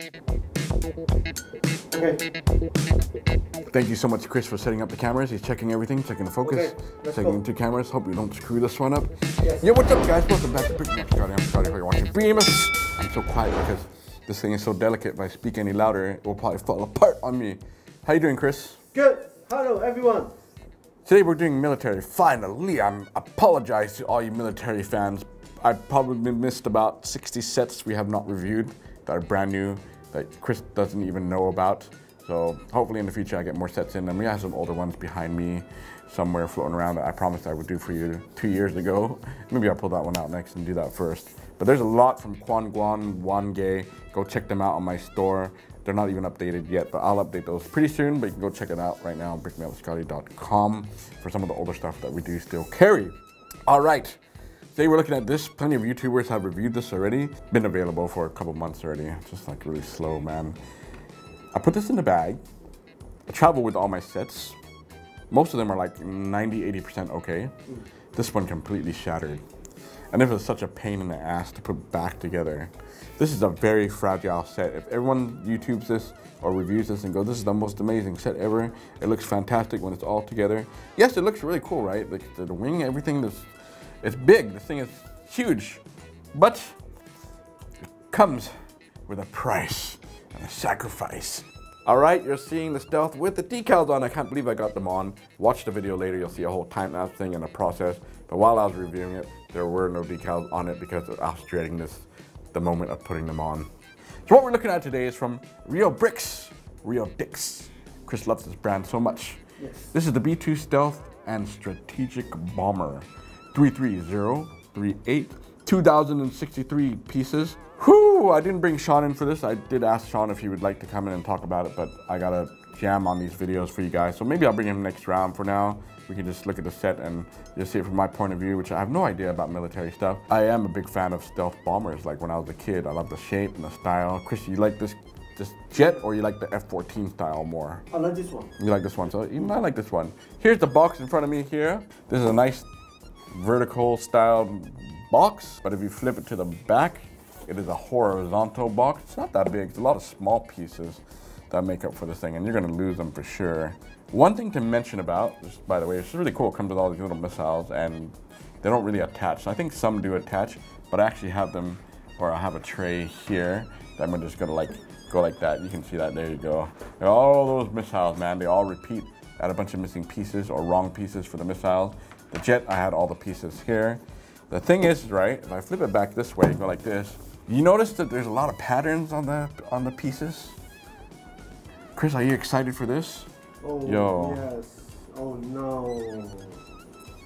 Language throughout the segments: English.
Okay. Thank you so much, Chris, for setting up the cameras. He's checking everything, checking the focus, Okay, checking go. two cameras. Hope we don't screw this one up. Yes. Yo, what's up, guys? Welcome back to Next Scottie. I'm Scottie. Hope you're watching. I'm so quiet because this thing is so delicate. If I speak any louder, it will probably fall apart on me. How you doing, Chris? Good. Hello, everyone. Today we're doing military. Finally, I apologize to all you military fans. I probably missed about 60 sets we have not reviewed that are brand new that Chris doesn't even know about. So hopefully in the future I get more sets in. And we have some older ones behind me somewhere floating around that I promised I would do for you two years ago. Maybe I'll pull that one out next and do that first. But there's a lot from Quan Guan, Wange. Go check them out on my store. They're not even updated yet, but I'll update those pretty soon. But you can go check it out right now on brickmeupscottie.com for some of the older stuff that we do still carry. All right. Today we're looking at this. Plenty of YouTubers have reviewed this already. Been available for a couple months already. It's just like really slow, man. I put this in the bag. I travel with all my sets. Most of them are like 90, 80% okay. This one completely shattered. And it was such a pain in the ass to put back together. This is a very fragile set. If everyone YouTubes this or reviews this and goes, this is the most amazing set ever. It looks fantastic when it's all together. Yes, it looks really cool, right? Like the, the wing, everything, is, it's big. This thing is huge. But it comes with a price and a sacrifice. All right, you're seeing the stealth with the decals on. I can't believe I got them on. Watch the video later, you'll see a whole time lapse thing and a process. But while I was reviewing it, there were no decals on it because I was dreading this, the moment of putting them on. So what we're looking at today is from Reobrix, Rio Dix. Chris loves this brand so much. Yes. This is the B2 Stealth and Strategic Bomber. 33038, 2063 pieces. Whew, I didn't bring Sean in for this. I did ask Sean if he would like to come in and talk about it, but I gotta jam on these videos for you guys. So maybe I'll bring him next round for now. We can just look at the set and just see it from my point of view, which I have no idea about military stuff. I am a big fan of stealth bombers. Like when I was a kid, I love the shape and the style. Chris, you like this this jet or you like the F-14 style more? I like this one. You like this one, so even I like this one. Here's the box in front of me here. This is a nice vertical styled box, but if you flip it to the back, it is a horizontal box. It's not that big, it's a lot of small pieces that make up for this thing, and you're gonna lose them for sure. One thing to mention about, just by the way, it's really cool, it comes with all these little missiles, and they don't really attach. I think some do attach, but I actually have them, or I have a tray here that I'm just gonna like, go like that. You can see that, there you go. They're all those missiles, man, they all repeat. Had a bunch of missing pieces or wrong pieces for the missiles. The jet, I had all the pieces here. The thing is, right, if I flip it back this way, go like this, you notice that there's a lot of patterns on the on the pieces? Chris, are you excited for this? Oh, Yo. yes. Oh, no.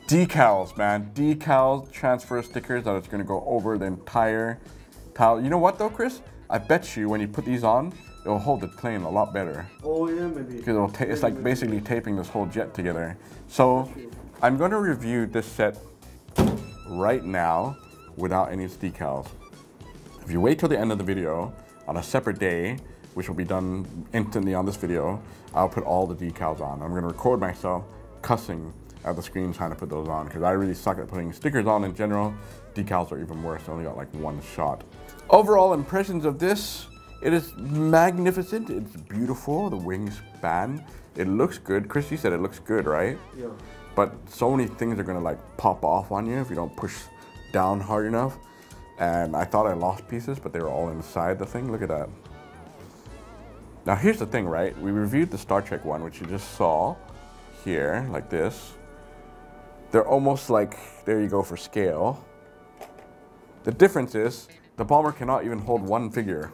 Decals, man. Decals, transfer stickers that it's gonna go over the entire tile. You know what though, Chris? I bet you when you put these on, it'll hold the plane a lot better. Oh, yeah, maybe. Because it'll ta- it's like basically taping this whole jet together. So I'm going to review this set right now without any decals. If you wait till the end of the video on a separate day, which will be done instantly on this video, I'll put all the decals on. I'm going to record myself cussing at the screen trying to put those on because I really suck at putting stickers on in general. Decals are even worse. I only got like one shot. Overall impressions of this, it is magnificent. It's beautiful. The wings span. It looks good. Chris, you said it looks good, right? Yeah. But so many things are gonna like pop off on you if you don't push down hard enough. And I thought I lost pieces, but they were all inside the thing. Look at that. Now here's the thing, right? We reviewed the Star Trek one, which you just saw here, like this. They're almost like, there you go for scale. The difference is the bomber cannot even hold one figure,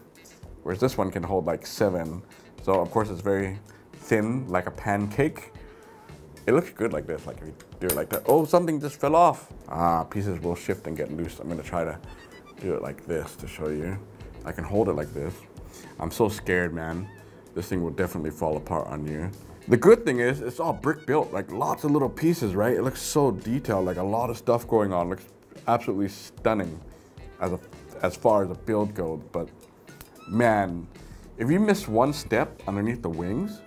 whereas this one can hold like seven. So of course it's very thin, like a pancake. It looks good like this, like if you do it like that. Oh, something just fell off. Ah, pieces will shift and get loose. I'm gonna try to do it like this to show you. I can hold it like this. I'm so scared, man. This thing will definitely fall apart on you. The good thing is, it's all brick built, like lots of little pieces, right? It looks so detailed, like a lot of stuff going on. looks absolutely stunning as, a, as far as a build goes, but man, if you miss one step underneath the wings,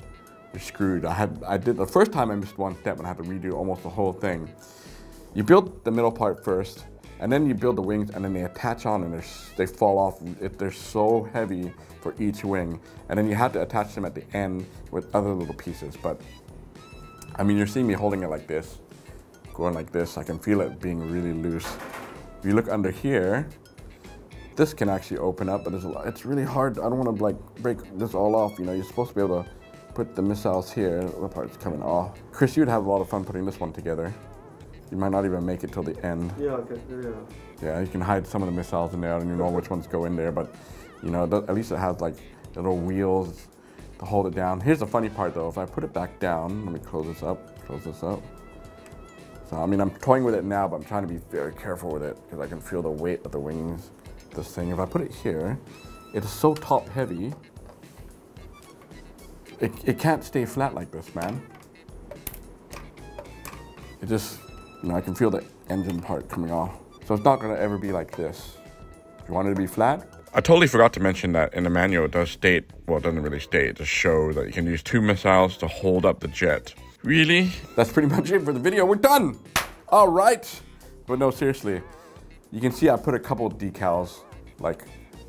you're screwed. I had, I did, the first time I missed one step and I had to redo almost the whole thing. You build the middle part first, And then you build the wings and then they attach on and they fall off. It, they're so heavy for each wing. And then you have to attach them at the end with other little pieces. But I mean, you're seeing me holding it like this, going like this. I can feel it being really loose. If you look under here, this can actually open up, but there's it's really hard. I don't want to like break this all off. You know, you're supposed to be able to put the missiles here. The part's coming off. Chris, you'd have a lot of fun putting this one together. You might not even make it till the end. Yeah, okay, yeah. Yeah, you can hide some of the missiles in there. I don't even know which ones go in there, but you know, at least it has like little wheels to hold it down. Here's the funny part though. If I put it back down, let me close this up, close this up. So, I mean, I'm toying with it now, but I'm trying to be very careful with it because I can feel the weight of the wings. This thing, if I put it here, it is so top heavy. It, it can't stay flat like this, man. It just, you know, I can feel the engine part coming off. So it's not gonna ever be like this. If you want it to be flat. I totally forgot to mention that in the manual it does state, well, it doesn't really state, it just shows that you can use two missiles to hold up the jet. Really? That's pretty much it for the video. We're done. All right. But no, seriously, you can see I put a couple decals like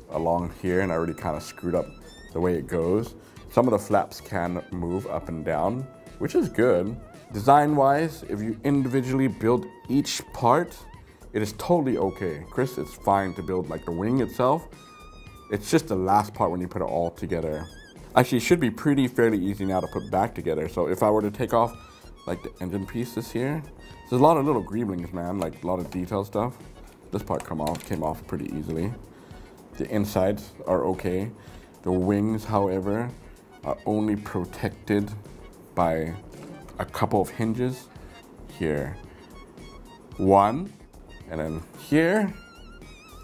along here and I already kind of screwed up the way it goes. Some of the flaps can move up and down, which is good. Design wise, if you individually build each part, it is totally okay. Chris, it's fine to build like the wing itself. It's just the last part when you put it all together. Actually, it should be pretty fairly easy now to put back together. So if I were to take off like the engine pieces here, there's a lot of little greeblings, man, like a lot of detail stuff. This part come off, came off pretty easily. The insides are okay. The wings, however, are only protected by a couple of hinges here. One, and then here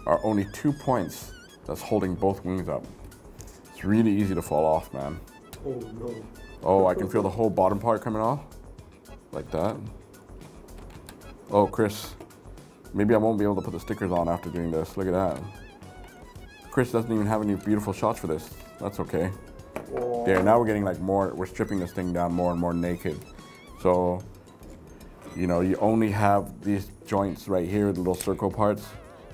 are only two points that's holding both wings up. It's really easy to fall off, man. Oh no. Oh, I can feel the whole bottom part coming off. Like that. Oh, Chris. Maybe I won't be able to put the stickers on after doing this. Look at that. Chris doesn't even have any beautiful shots for this. That's okay. Oh, There, now we're getting like more, we're stripping this thing down more and more naked. So, you know, you only have these joints right here, the little circle parts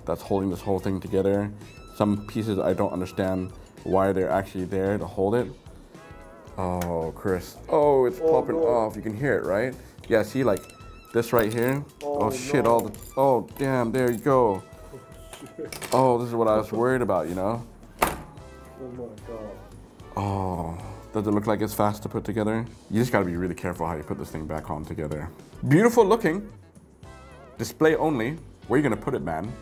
that's holding this whole thing together. Some pieces I don't understand why they're actually there to hold it. Oh, Chris. Oh, it's Oh, popping no. off. You can hear it, right? Yeah, see, like this right here. Oh, Oh, shit, no. all the. Oh, damn, there you go. Oh, oh this is what I was worried about, you know? oh my god. Oh, does it look like it's fast to put together? You just gotta be really careful how you put this thing back on together. Beautiful looking. Display only. Where you gonna put it, man?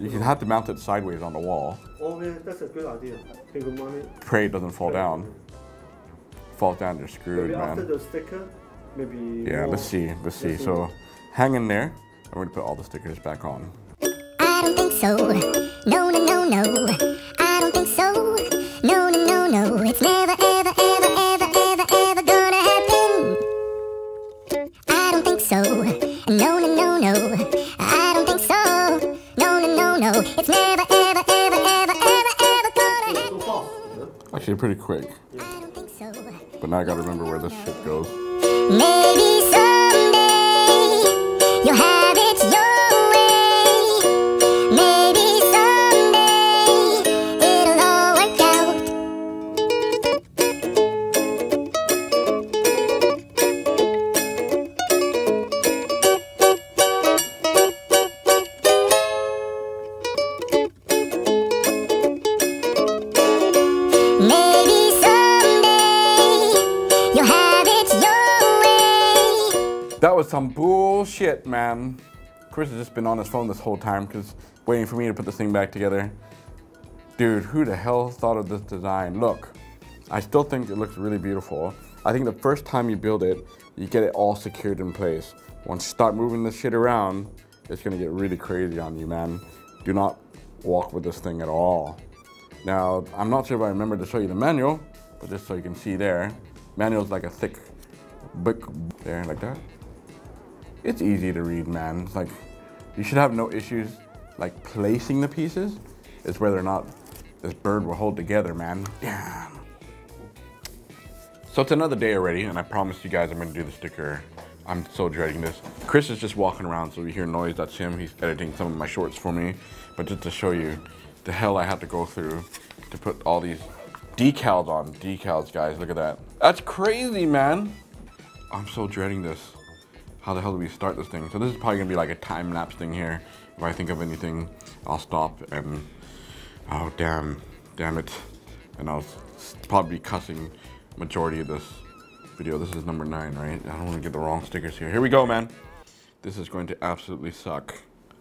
You can have to mount it sideways on the wall. Oh yeah, that's a good idea. Can you remind me? Pray it doesn't fall down. Falls down, you're screwed, Maybe after man. the sticker, maybe. Yeah, more- let's see, let's see. Let's see. So, hang in there. I'm gonna put all the stickers back on. I don't think so. No, no, no, no. But now I gotta remember where this shit goes. Maybe some bullshit, man. Chris has just been on his phone this whole time because waiting for me to put this thing back together. Dude, who the hell thought of this design? Look, I still think it looks really beautiful. I think the first time you build it, you get it all secured in place. Once you start moving this shit around, it's gonna get really crazy on you, man. Do not walk with this thing at all. Now, I'm not sure if I remember to show you the manual, but just so you can see there, manual's like a thick book there, like that. It's easy to read, man. It's like you should have no issues like placing the pieces. It's whether or not this bird will hold together, man. Damn. So it's another day already, and I promised you guys I'm gonna do the sticker. I'm so dreading this. Chris is just walking around, so you hear noise. That's him. He's editing some of my shorts for me. But just to show you the hell I had to go through to put all these decals on. Decals, guys. Look at that. That's crazy, man. I'm so dreading this. How the hell do we start this thing? So this is probably gonna be like a time lapse thing here. If I think of anything, I'll stop and oh damn, damn it. And I'll probably be cussing majority of this video. This is number nine, right? I don't want to get the wrong stickers here. Here we go, man. This is going to absolutely suck.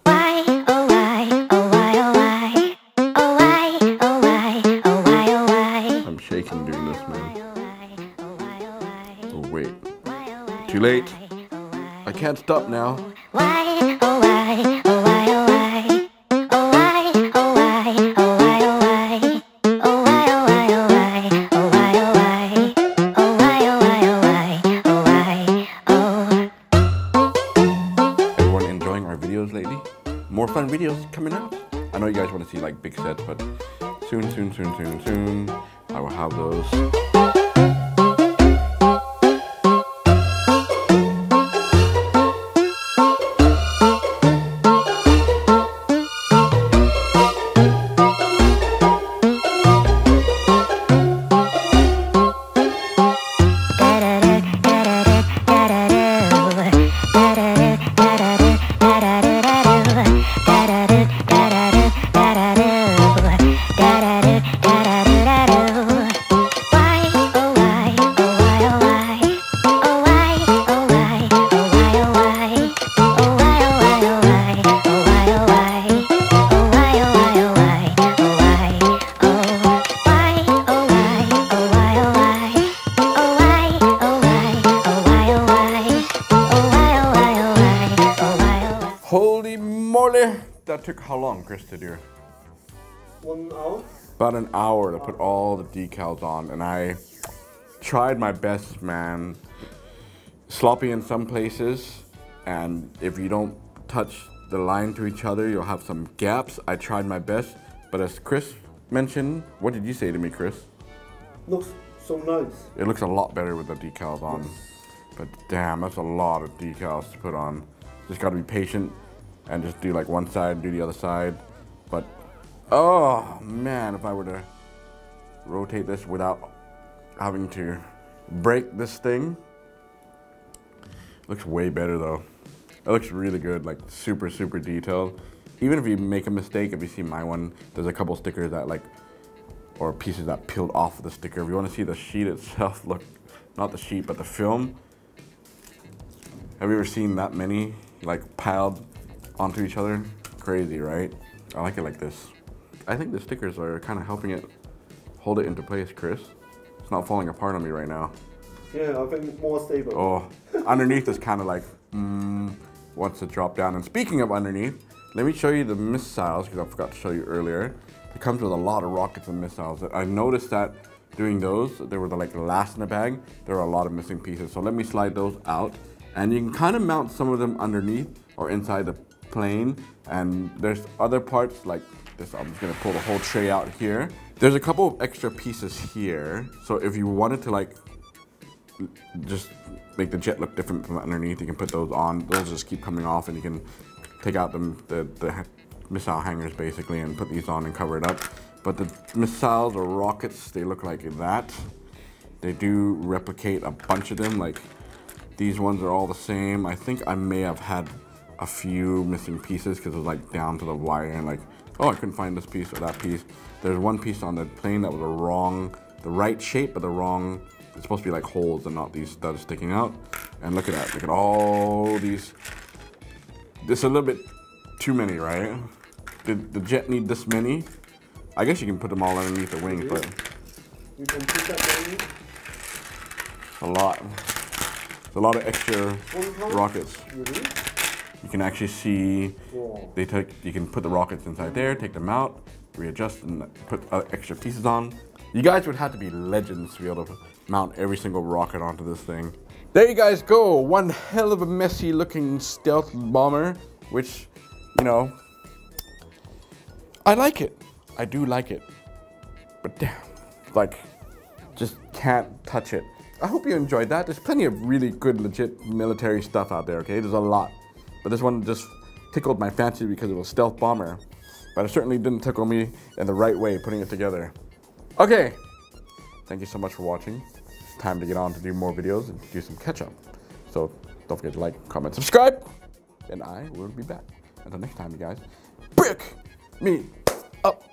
Why, oh why, oh why, oh why, oh why, oh why, oh why, oh why, I'm shaking doing this, man. oh why, oh why, oh why, Oh wait, why, oh why, too late. Oh, I can't stop now. Why, oh why, oh why, oh why. Oh why, oh why, oh why, oh why. Oh why, oh why, oh why, oh why, oh why. Oh why, oh why, oh why, oh why, oh. Everyone enjoying our videos lately? More fun videos coming out. I know you guys want to see like big sets, but soon, soon, soon, soon, soon, I will have those. How long, Chris, to do? One hour. About an hour to put all the decals on, and I tried my best, man. Sloppy in some places, and if you don't touch the line to each other, you'll have some gaps. I tried my best, but as Chris mentioned, what did you say to me, Chris? Looks so nice. It looks a lot better with the decals on. But damn, that's a lot of decals to put on. Just gotta be patient and just do like one side, do the other side. But oh man, if I were to rotate this without having to break this thing, looks way better though. It looks really good, like super, super detailed. Even if you make a mistake, if you see my one, there's a couple stickers that like or pieces that peeled off of the sticker. If you want to see the sheet itself, look, not the sheet, but the film. Have you ever seen that many like piled onto each other? Crazy, right? I like it like this. I think the stickers are kind of helping it hold it into place, Chris. It's not falling apart on me right now. Yeah, I think more stable. Oh, underneath is kind of like, mm, wants to drop down. And speaking of underneath, let me show you the missiles because I forgot to show you earlier. It comes with a lot of rockets and missiles. I noticed that doing those, they were the, like last in the bag. There are a lot of missing pieces. So let me slide those out, and you can kind of mount some of them underneath or inside the plane. And there's other parts like this. I'm just gonna pull the whole tray out here. There's a couple of extra pieces here. So if you wanted to like just make the jet look different from underneath. You can put those on. Those just keep coming off, and you can take out the, the, the missile hangers basically and put these on and cover it up. But the missiles or rockets, they look like that. They do replicate a bunch of them. Like these ones are all the same. I think I may have had a few missing pieces because it was like down to the wire and like, oh, I couldn't find this piece or that piece. There's one piece on the plane that was a wrong, the right shape, but the wrong it's supposed to be like holes and not these studs sticking out. And look at that. Look at all these. This is a little bit too many, right? Did the jet need this many? I guess you can put them all underneath the wings, but You can put that a lot. It's a lot of extra rockets. You can actually see they take. You can put the rockets inside there, take them out, readjust, and put uh, extra pieces on. You guys would have to be legends to be able to mount every single rocket onto this thing. There you guys go. One hell of a messy looking stealth bomber, which, you know, I like it. I do like it. But damn, like, just can't touch it. I hope you enjoyed that. There's plenty of really good, legit military stuff out there, okay? There's a lot. But this one just tickled my fancy because it was stealth bomber. But it certainly didn't tickle me in the right way putting it together. Okay. Thank you so much for watching. Time to get on to do more videos and do some catch up. So don't forget to like, comment, subscribe, and I will be back. Until next time, you guys. Brick me up.